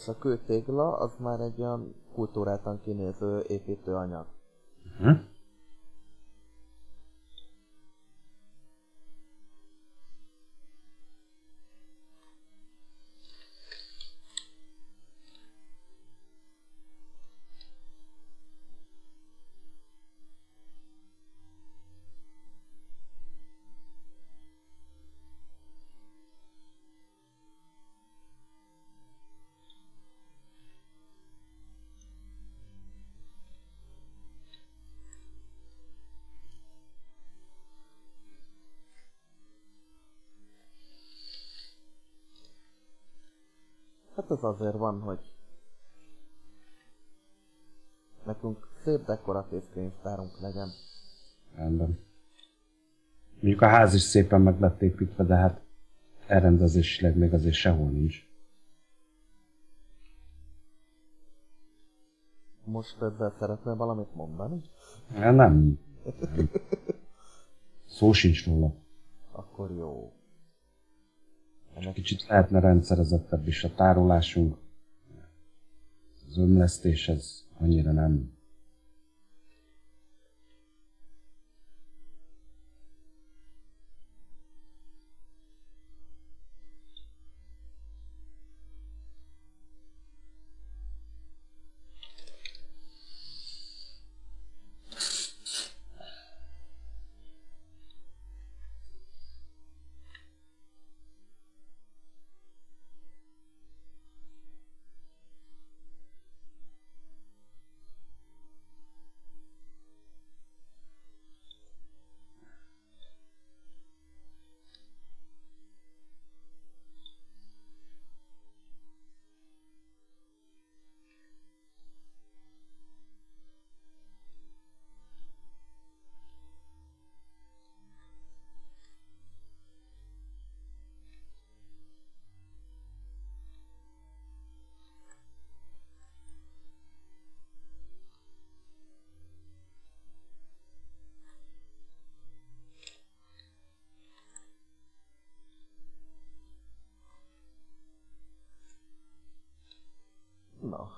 És a kőtégla az már egy olyan kultúráltan kinéző építőanyag. Hm? Hát az azért van, hogy nekünk szép dekoratív könyvtárunk legyen. Rendben. Mondjuk a ház is szépen meg lett építve, de hát elrendezésileg még azért sehol nincs. Most ezzel szeretnél valamit mondani? Nem. nem. Szó sincs róla. Akkor jó. Ennek kicsit lehetne rendszerezettebb is a tárolásunk. Az ömlesztés, ez annyira nem.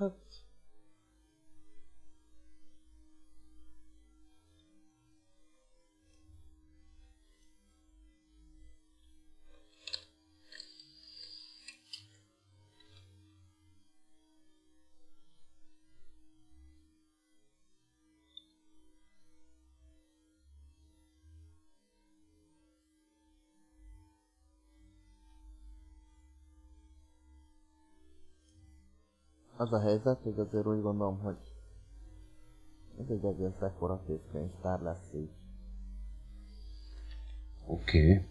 Na, Az a helyzet, hogy azért úgy gondolom, hogy ez egy egész dekoratív könyvtár lesz így. Oké. Okay.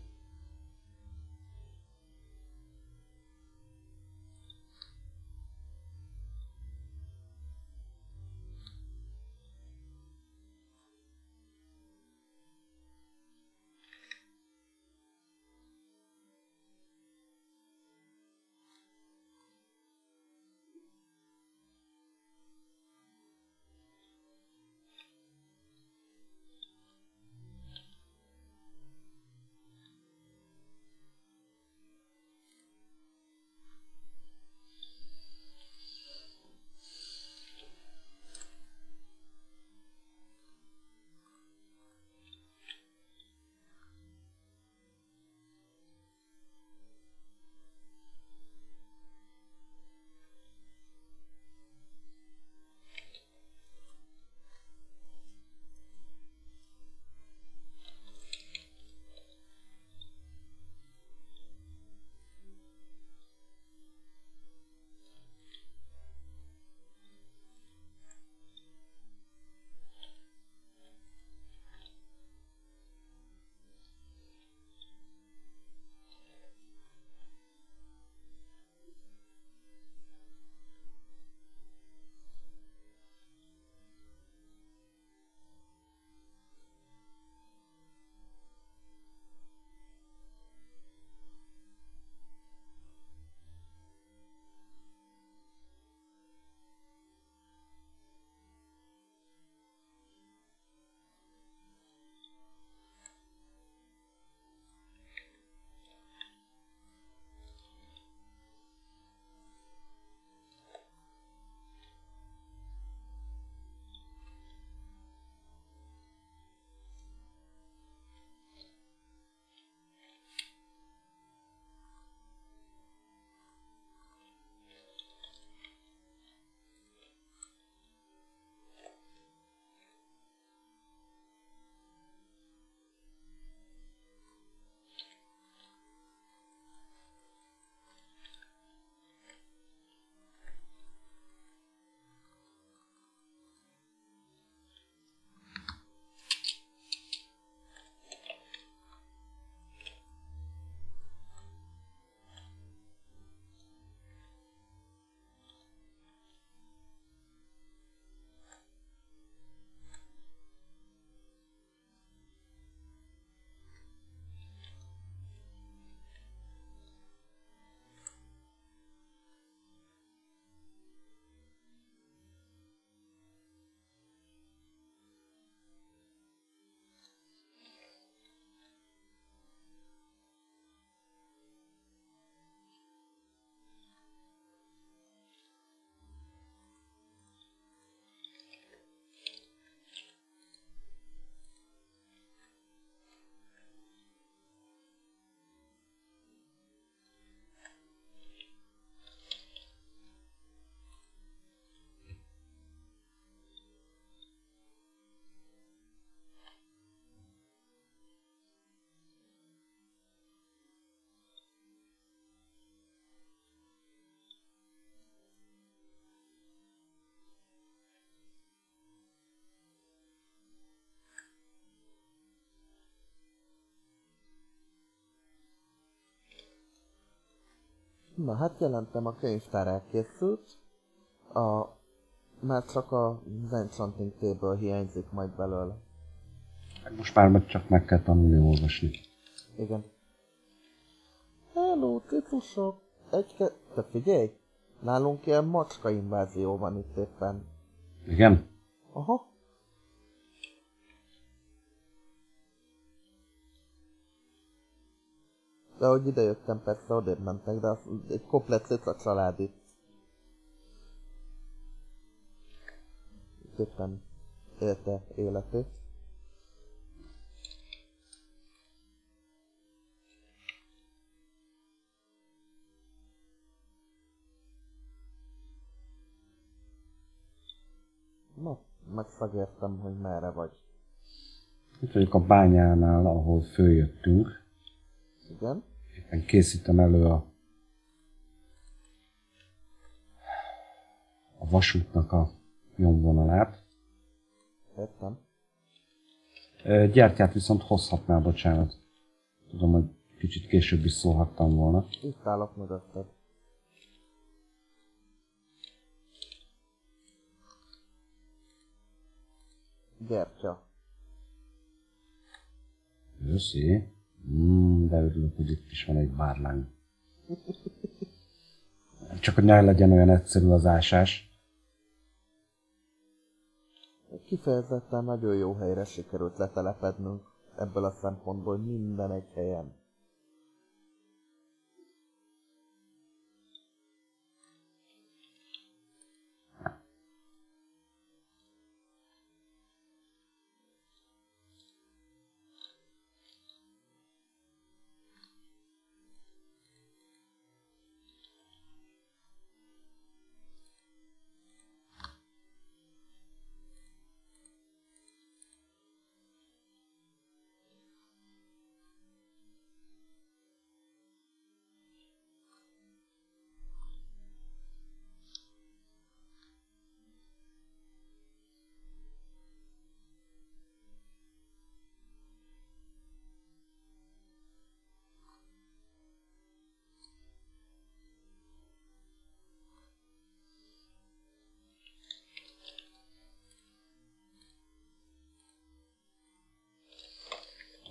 Na hát jelentem, a könyvtár elkészült. A... Már csak a Enchanting Table hiányzik majd belőle. Most már meg csak meg kell tanulni olvasni. Igen. Hello, cicusok! Egy ke... Te figyelj! Nálunk ilyen macska invázió van itt éppen. Igen? Aha. De ahogy idejöttem, persze odébb mentek, de egy komplet család itt. Itt éppen élte életét. Na, megszagértem, hogy merre vagy. Itt vagyok a bányánál, ahol följöttünk. Igen? Éppen készítem elő a, a vasútnak a nyomvonalát. Értem. Gyertyát viszont hozhatnál, bocsánat. Tudom, hogy kicsit később is szólhattam volna. Itt állok mögötted. Gyertya. Köszi. Mm, de örülök, hogy itt is van egy bárlány. Csak hogy ne legyen olyan egyszerű az ásás. Kifejezetten nagyon jó helyre sikerült letelepednünk. Ebből a szempontból minden egy helyen.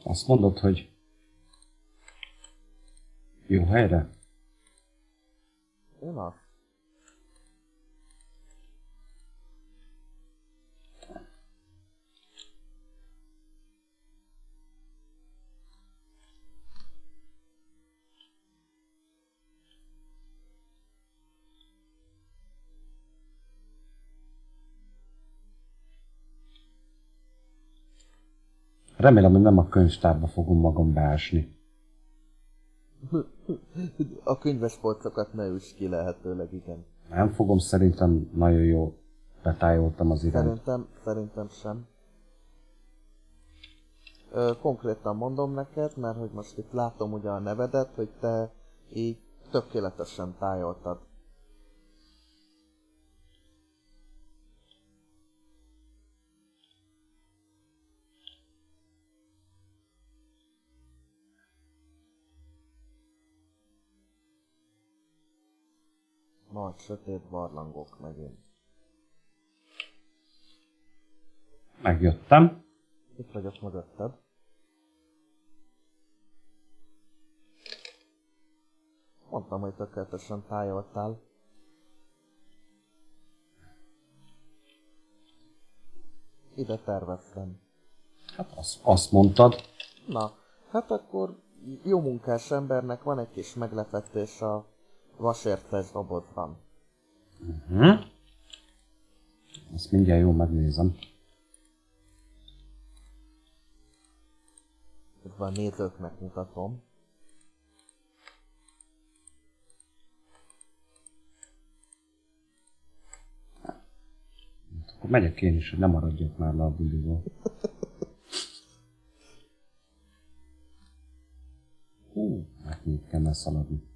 Azt mondod, hogy jó helyre? Remélem, hogy nem a könyvtárba fogom magam beásni. A könyves polcokat ne üss ki lehetőleg, igen. Nem fogom, szerintem nagyon jó betájoltam az irányt. Szerintem, szerintem sem. Ö, konkrétan mondom neked, mert hogy most itt látom ugye a nevedet, hogy te így tökéletesen tájoltad. Nagy sötét barlangok megint. Megjöttem. Itt vagyok mögötted. Mondtam, hogy tökéletesen tájoltál. Ide terveztem. Hát azt, azt mondtad. Na, hát akkor jó munkás embernek van egy kis meglepetés a vasérces dobozban. Uh-huh. Ezt mindjárt jó megnézem. Közben a nézőknek mutatom. Akkor megyek én is, hogy nem maradjak már le a buliból. Hú, hát még kell szaladni.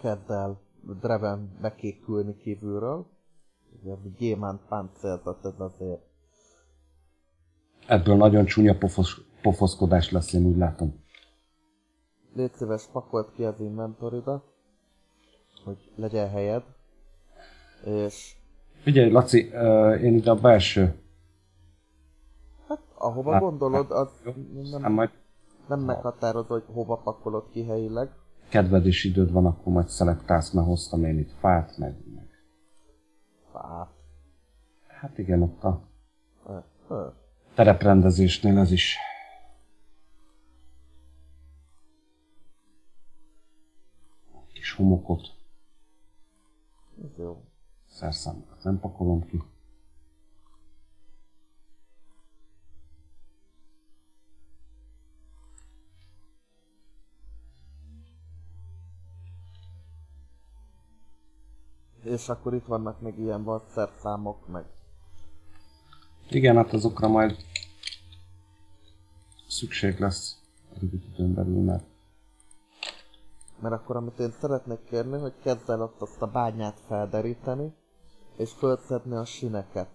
Kezd el Dreven bekékülni kívülről. Ugye gyémánt páncéltat ez azért. Ebből nagyon csúnya pofos, pofoszkodás lesz, én úgy látom. Légy szíves, pakolt ki az inventoridat, hogy legyen helyed. És Figyelj, Laci, uh, én ide a belső. hát ahova Hát, gondolod, az Aztán nem, majd nem meghatározó, hogy hova pakolod ki helyileg. Kedved és időd van, akkor majd szelektálsz, mert hoztam én itt fát, meg, meg. Fát. Hát igen, ott a tereprendezésnél ez is. Kis homokot, jó. szerszámokat nem pakolom ki. És akkor itt vannak még ilyen vasszerszámok, meg Igen, hát azokra majd szükség lesz rövid időn belül, mert Mert akkor amit én szeretnék kérni, hogy kezd el ott azt a bányát felderíteni, és fölszedni a sineket.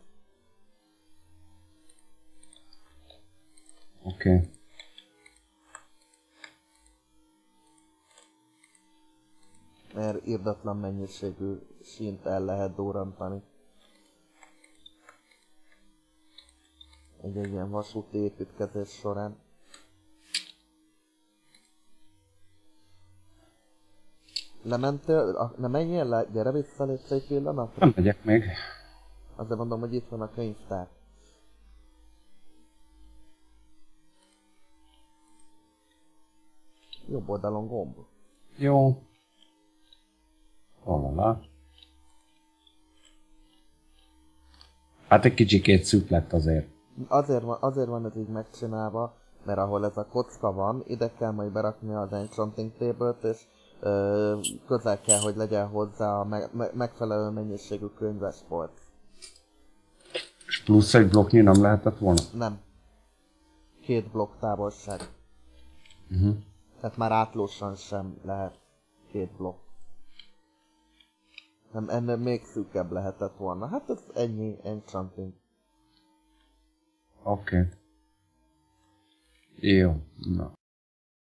oké. Okay. Mert irdatlan mennyiségű sínt el lehet durrantani. Egy, egy ilyen vasúti építkezés során. Lementél? Ne menjél le, gyere vissza légy egy pillanatra. Nem megyek még. Azért mondom, hogy itt van a könyvtár. Jobb oldalon gomb. Jó. Valala. Hát egy kicsikét szűk lett azért. Azért van, azért van ez így megcsinálva, mert ahol ez a kocka van, ide kell majd berakni az enchanting table-t, és ö, közel kell, hogy legyen hozzá a me- me- megfelelő mennyiségű könyves polc. És plusz egy blokknyi nem lehetett volna? Nem. Két blokk távolság. Uh-huh. Tehát már átlósan sem lehet két blokk. Nem, ennél még szűkebb lehetett volna. Hát ez ennyi enchanting. Oké. Okay. Jó, na.